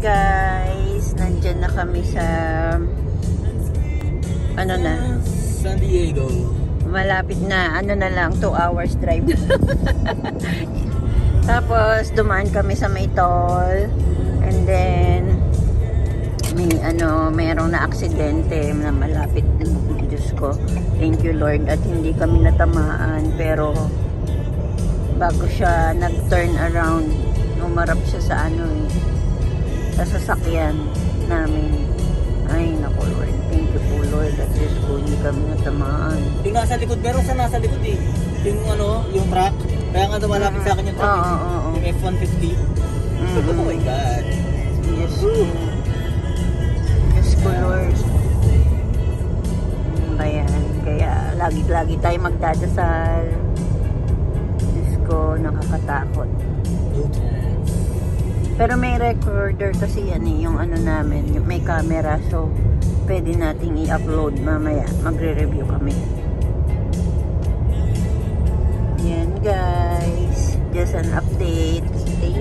guys, nandyan na kami sa ano na, San Diego. malapit na, ano na lang, 2 hours drive. Tapos, dumaan kami sa may toll. And then, may ano, mayroong na aksidente na malapit din. Diyos ko. Thank you Lord at hindi kami natamaan. Pero, bago siya nag-turn around, umarap siya sa ano eh, sa sasakyan namin. Ay, naku Lord. Thank you po Lord at Diyos ko, hindi kami natamaan. Yung nasa likod, pero sa nasa likod eh. Yung ano, yung truck. Kaya nga dumalapit sa akin yung truck. Oo, eh. oo, oo. Yung F-150. Mhm. Oh my God. Diyos ko. Diyos ko, Lord. Ano ba yan? Kaya, lagi-lagi tayo magdadasal. Diyos ko, nakakatakot. Pero may recorder kasi yan eh, yung ano namin, may camera. So, pwede nating i-upload mamaya. Magre-review kami. Yan guys. Just an update. Thank